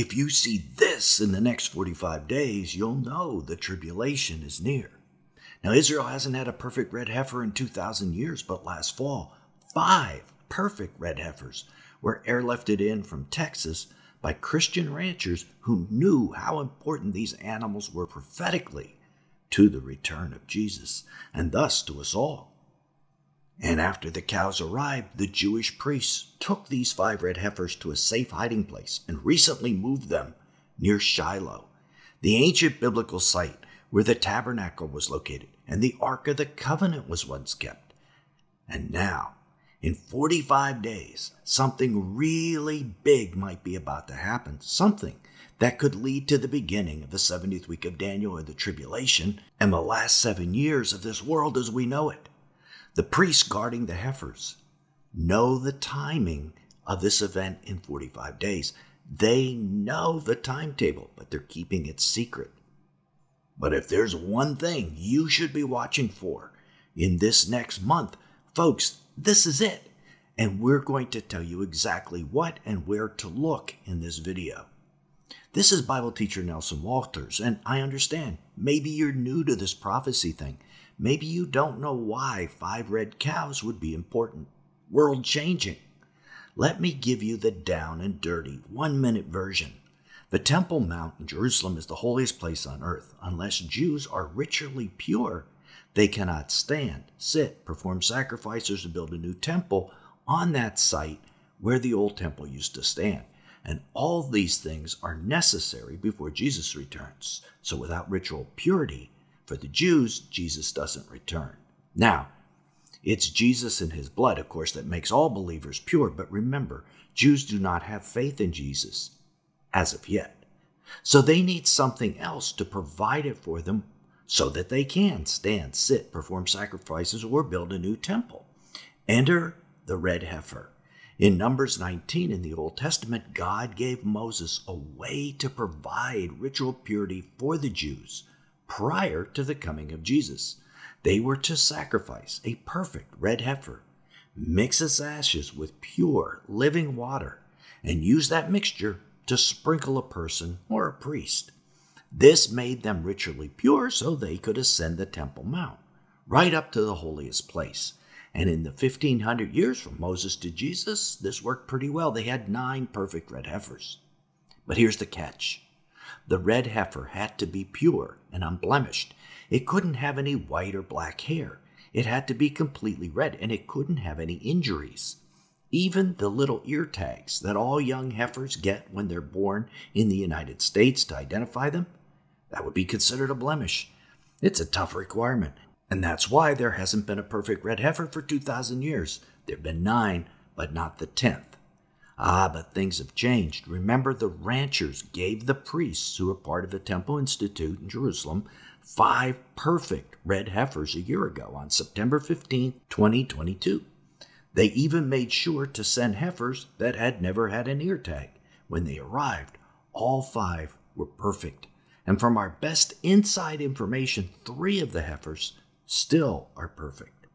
If you see this in the next 45 days, you'll know the tribulation is near. Now, Israel hasn't had a perfect red heifer in 2,000 years, but last fall, five perfect red heifers were airlifted in from Texas by Christian ranchers who knew how important these animals were prophetically to the return of Jesus and thus to us all. And after the cows arrived, the Jewish priests took these five red heifers to a safe hiding place and recently moved them near Shiloh, the ancient biblical site where the tabernacle was located and the Ark of the Covenant was once kept. And now, in 45 days, something really big might be about to happen, something that could lead to the beginning of the 70th week of Daniel or the tribulation and the last seven years of this world as we know it. The priests guarding the heifers know the timing of this event in 45 days. They know the timetable, but they're keeping it secret. But if there's one thing you should be watching for in this next month, folks, this is it. And we're going to tell you exactly what and where to look in this video. This is Bible teacher Nelson Walters, and I understand maybe you're new to this prophecy thing. Maybe you don't know why five red cows would be important, world changing. Let me give you the down and dirty one minute version. The Temple Mount in Jerusalem is the holiest place on earth. Unless Jews are ritually pure, they cannot stand, sit, perform sacrifices, or build a new temple on that site where the old temple used to stand. And all these things are necessary before Jesus returns. So without ritual purity, for the Jews, Jesus doesn't return. Now, it's Jesus and his blood, of course, that makes all believers pure, but remember, Jews do not have faith in Jesus as of yet. So they need something else to provide it for them so that they can stand, sit, perform sacrifices, or build a new temple. Enter the red heifer. In Numbers 19 in the Old Testament, God gave Moses a way to provide ritual purity for the Jews prior to the coming of Jesus. They were to sacrifice a perfect red heifer, mix its ashes with pure living water, and use that mixture to sprinkle a person or a priest. This made them ritually pure so they could ascend the Temple Mount, right up to the holiest place. And in the 1500 years from Moses to Jesus, this worked pretty well. They had nine perfect red heifers. But here's the catch the red heifer had to be pure and unblemished. It couldn't have any white or black hair. It had to be completely red, and it couldn't have any injuries. Even the little ear tags that all young heifers get when they're born in the United States to identify them, that would be considered a blemish. It's a tough requirement, and that's why there hasn't been a perfect red heifer for 2,000 years. There have been nine, but not the tenth. Ah, but things have changed. Remember, the ranchers gave the priests who were part of the Temple Institute in Jerusalem five perfect red heifers a year ago on September 15, 2022. They even made sure to send heifers that had never had an ear tag. When they arrived, all five were perfect. And from our best inside information, three of the heifers still are perfect.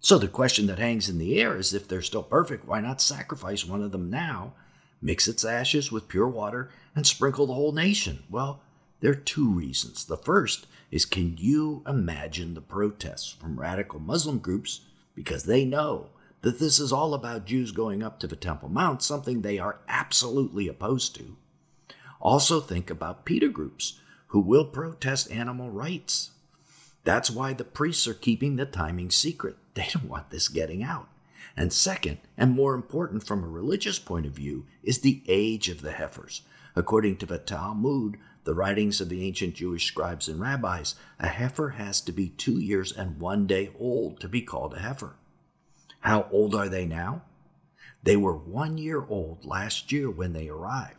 So the question that hangs in the air is if they're still perfect, why not sacrifice one of them now, mix its ashes with pure water, and sprinkle the whole nation? Well, there are two reasons. The first is can you imagine the protests from radical Muslim groups because they know that this is all about Jews going up to the Temple Mount, something they are absolutely opposed to. Also, think about PETA groups who will protest animal rights. That's why the priests are keeping the timing secret. They don't want this getting out. And second, and more important from a religious point of view, is the age of the heifers. According to the Talmud, the writings of the ancient Jewish scribes and rabbis, a heifer has to be two years and one day old to be called a heifer. How old are they now? They were one year old last year when they arrived.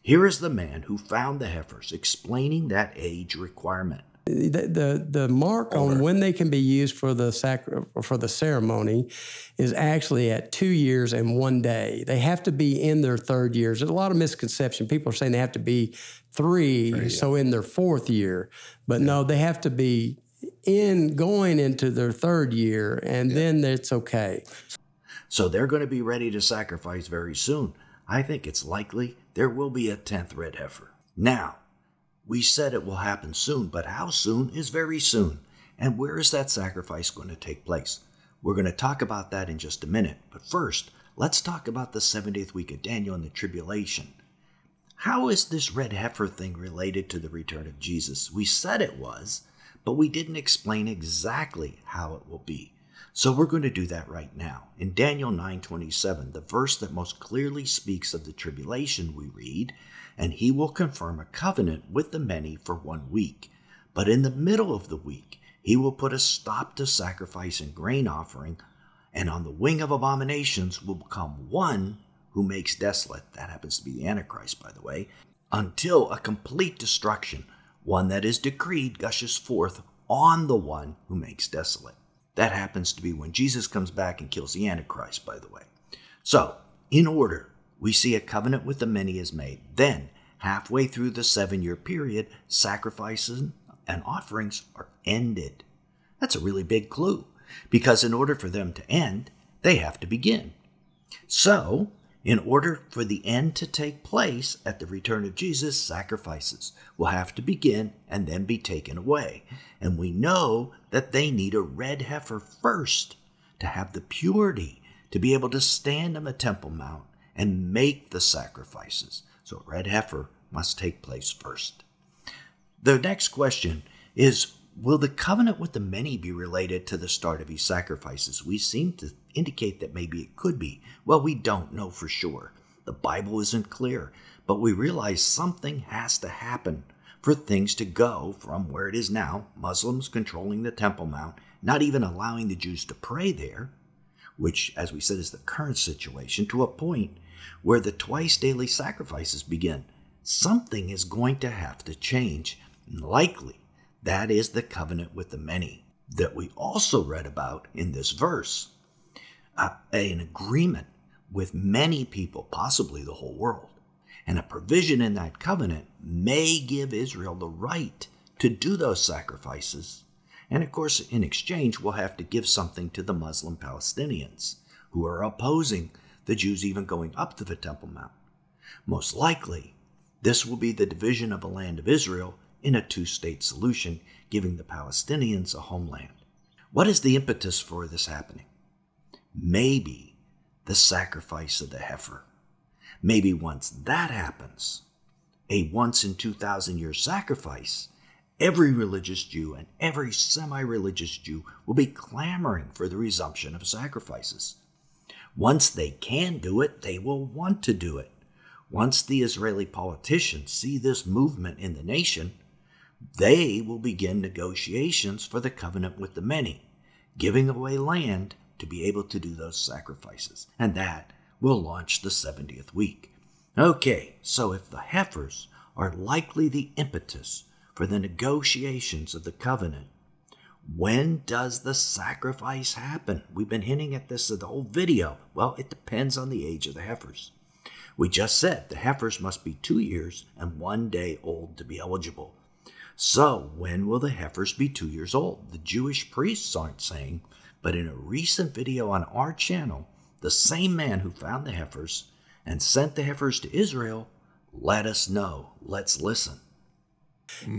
Here is the man who found the heifers explaining that age requirement. The, the, the mark on when they can be used for the sacri- for the ceremony is actually at two years and one day. They have to be in their third years. There's a lot of misconception. People are saying they have to be three, three so yeah. in their fourth year, but yeah. no, they have to be in going into their third year, and yeah. then it's okay. So they're going to be ready to sacrifice very soon. I think it's likely there will be a 10th red heifer. Now, we said it will happen soon, but how soon is very soon? And where is that sacrifice going to take place? We're going to talk about that in just a minute. But first, let's talk about the 70th week of Daniel and the tribulation. How is this red heifer thing related to the return of Jesus? We said it was, but we didn't explain exactly how it will be. So we're going to do that right now. In Daniel 9:27, the verse that most clearly speaks of the tribulation, we read, "And he will confirm a covenant with the many for one week, but in the middle of the week he will put a stop to sacrifice and grain offering, and on the wing of abominations will become one who makes desolate." That happens to be the Antichrist, by the way, until a complete destruction, one that is decreed gushes forth on the one who makes desolate. That happens to be when Jesus comes back and kills the Antichrist, by the way. So, in order, we see a covenant with the many is made. Then, halfway through the seven year period, sacrifices and offerings are ended. That's a really big clue, because in order for them to end, they have to begin. So, in order for the end to take place at the return of Jesus, sacrifices will have to begin and then be taken away. And we know that they need a red heifer first to have the purity to be able to stand on the Temple Mount and make the sacrifices. So, red heifer must take place first. The next question is Will the covenant with the many be related to the start of these sacrifices? We seem to indicate that maybe it could be. Well, we don't know for sure. The Bible isn't clear, but we realize something has to happen for things to go from where it is now, Muslims controlling the Temple Mount, not even allowing the Jews to pray there, which, as we said, is the current situation, to a point where the twice daily sacrifices begin. Something is going to have to change, and likely that is the covenant with the many that we also read about in this verse. An agreement with many people, possibly the whole world. And a provision in that covenant may give Israel the right to do those sacrifices. And of course, in exchange, we'll have to give something to the Muslim Palestinians who are opposing the Jews even going up to the Temple Mount. Most likely, this will be the division of the land of Israel in a two state solution, giving the Palestinians a homeland. What is the impetus for this happening? Maybe the sacrifice of the heifer. Maybe once that happens, a once in 2,000 year sacrifice, every religious Jew and every semi religious Jew will be clamoring for the resumption of sacrifices. Once they can do it, they will want to do it. Once the Israeli politicians see this movement in the nation, they will begin negotiations for the covenant with the many, giving away land to be able to do those sacrifices. And that will launch the 70th week. Okay, so if the heifers are likely the impetus for the negotiations of the covenant, when does the sacrifice happen? We've been hinting at this in the whole video. Well, it depends on the age of the heifers. We just said the heifers must be two years and one day old to be eligible. So, when will the heifers be two years old? The Jewish priests aren't saying, but in a recent video on our channel, the same man who found the heifers and sent the heifers to Israel let us know. Let's listen.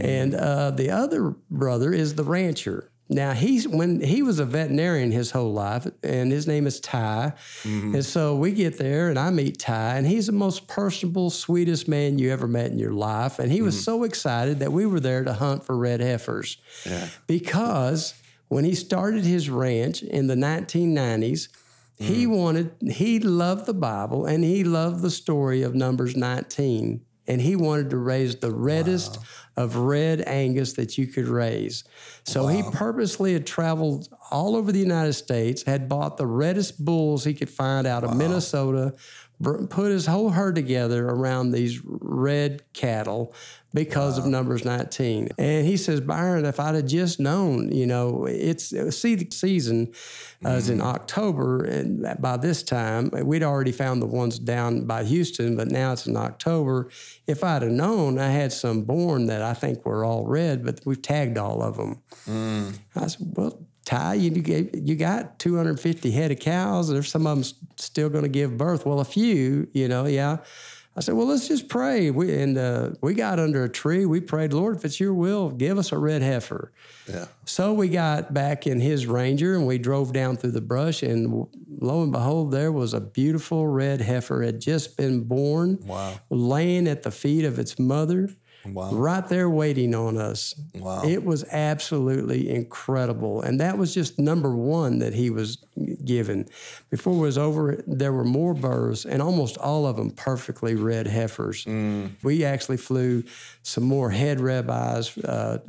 And uh, the other brother is the rancher. Now he's when he was a veterinarian his whole life, and his name is Ty. Mm-hmm. And so we get there, and I meet Ty, and he's the most personable, sweetest man you ever met in your life. And he mm-hmm. was so excited that we were there to hunt for red heifers, yeah. because when he started his ranch in the 1990s. He mm-hmm. wanted, he loved the Bible and he loved the story of Numbers 19 and he wanted to raise the reddest wow of red Angus that you could raise. So wow. he purposely had traveled all over the United States, had bought the reddest bulls he could find out wow. of Minnesota, put his whole herd together around these red cattle because wow. of numbers 19 and he says byron if i'd have just known you know it's seed season uh, mm-hmm. is in october and by this time we'd already found the ones down by houston but now it's in october if i'd have known i had some born that i think were all red but we've tagged all of them mm. i said well Ty, you, gave, you got 250 head of cows. There's some of them still going to give birth. Well, a few, you know, yeah. I said, well, let's just pray. We, and uh, we got under a tree. We prayed, Lord, if it's your will, give us a red heifer. Yeah. So we got back in his Ranger and we drove down through the brush. And lo and behold, there was a beautiful red heifer had just been born, Wow. laying at the feet of its mother Wow. right there waiting on us. Wow. It was absolutely incredible. And that was just number one that he was given. Before it was over, there were more burrs, and almost all of them perfectly red heifers. We actually flew some more head rabbis, uh,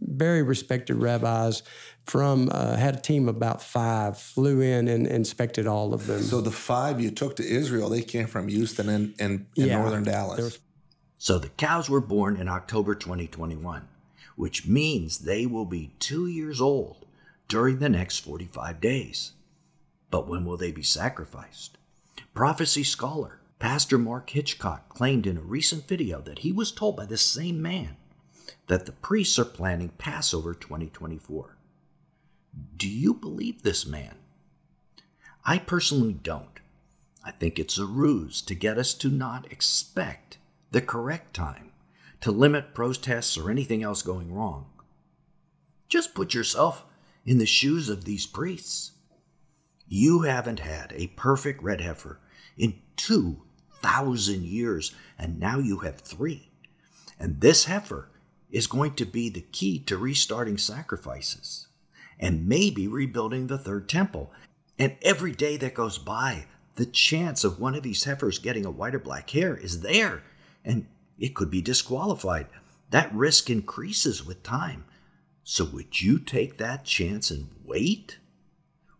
very respected rabbis from, uh, had a team of about five, flew in and inspected all of them. So the five you took to Israel, they came from Houston and, and, and Yeah. northern Dallas. So the cows were born in October 2021, which means they will be two years old during the next 45 days. But when will they be sacrificed? Prophecy scholar Pastor Mark Hitchcock claimed in a recent video that he was told by the same man that the priests are planning Passover 2024. Do you believe this man? I personally don't. I think it's a ruse to get us to not expect the correct time, to limit protests or anything else going wrong. Just put yourself in the shoes of these priests. You haven't had a perfect red heifer in 2,000 years, and now you have three. And this heifer is going to be the key to restarting sacrifices and maybe rebuilding the third temple. And every day that goes by, the chance of one of these heifers getting a white or black hair is there, and it could be disqualified. That risk increases with time. So, would you take that chance and wait?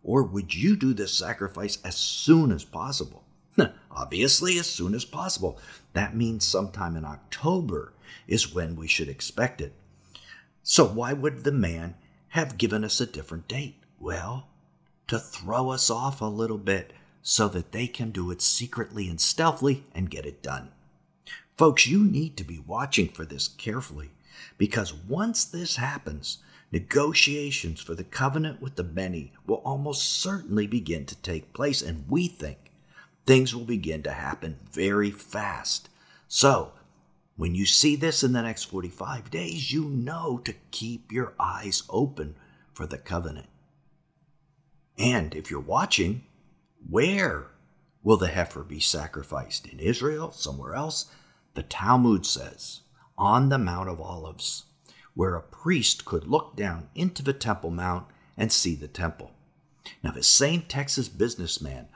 Or would you do this sacrifice as soon as possible? Obviously, as soon as possible. That means sometime in October is when we should expect it. So, why would the man have given us a different date? Well, to throw us off a little bit so that they can do it secretly and stealthily and get it done. Folks, you need to be watching for this carefully because once this happens, negotiations for the covenant with the many will almost certainly begin to take place, and we think things will begin to happen very fast. So, when you see this in the next 45 days, you know to keep your eyes open for the covenant. And if you're watching, where will the heifer be sacrificed? In Israel? Somewhere else? The Talmud says, on the Mount of Olives, where a priest could look down into the Temple Mount and see the temple. Now, the same Texas businessman,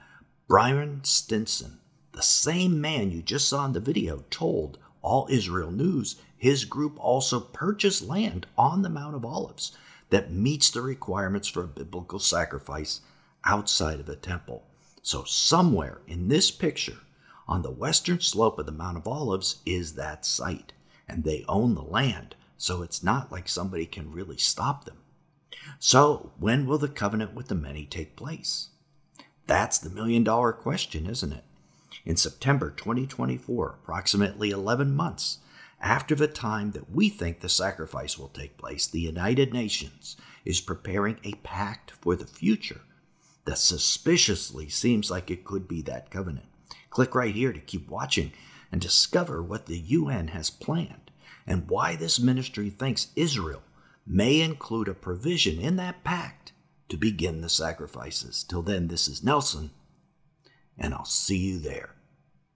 Byron Stinson, the same man you just saw in the video, told All Israel News his group also purchased land on the Mount of Olives that meets the requirements for a biblical sacrifice outside of the temple. So, somewhere in this picture, on the western slope of the Mount of Olives, is that site, and they own the land, so it's not like somebody can really stop them. So, when will the covenant with the many take place? That's the million dollar question, isn't it? In September 2024, approximately 11 months after the time that we think the sacrifice will take place, the United Nations is preparing a pact for the future that suspiciously seems like it could be that covenant. Click right here to keep watching and discover what the UN has planned and why this ministry thinks Israel may include a provision in that pact to begin the sacrifices. Till then, this is Nelson, and I'll see you there.